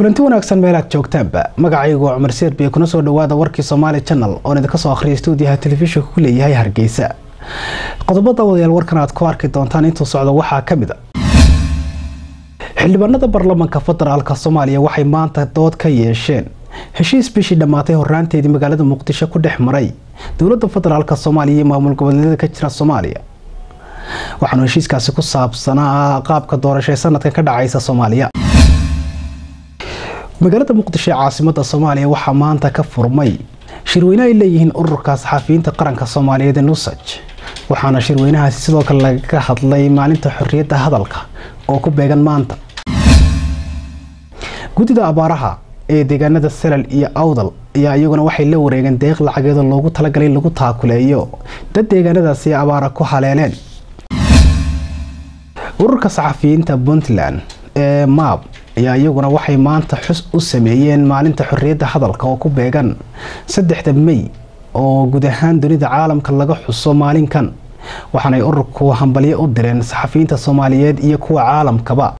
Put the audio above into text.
kulanti wanaagsan meelaad joogtaanba magacaygu waa cumar seerbiye kuna soo dhawaada warkii somaali janal oon idinka soo akhriya stuudiyaha telefishinka ku leeyahay hargeysa. Qodobada wadayaal warkan aad ku arki doontaan intuu socdo waxaa ka mid a xildhibaanada baarlamanka federaalk soomaaliya waxay maanta dood ka yeesheen. Heshiis bishii dhammaatay horaanteedii magaalada muqdisho ku dhex maray. Dowlada federaalk soomaaliya iyo maamul goboleedyada ka jira soomaaliya. Waxaanu heshiiskaasi ku saabsanaa qaabka doorasho ee sanadkan ka dhacaysa soomaaliya magaalada muqdisho ee caasimada soomaaliya waxaa maanta ka furmay shirweyne ay leeyihiin ururka saxafiyiinta qaranka soomaaliyeed ee nusaj. Waxaana shirweynahaasi sidoo kale lagaga hadlay maalinta xorriyadda hadalka oo ku beegan maanta. Guddida abaaraha ee deegaanada salal iyo awdal ayaa iyaguna waxay la wareegeen deeq lacageeda loogu talagalay in lagu taakuleeyo dad deegaanadaasi abaara ku haleeleen ururka saxafiyiinta puntland maab ayaa iyaguna waxay maanta xus u sameeyeen maalinta xorriyadda hadalka oo ku beegan saddexda mey oo guud ahaan dunida caalamka laga xuso maalinkan. Waxaanay ururku hambalyo u direen saxafiyiinta soomaaliyeed iyo kuwa caalamkaba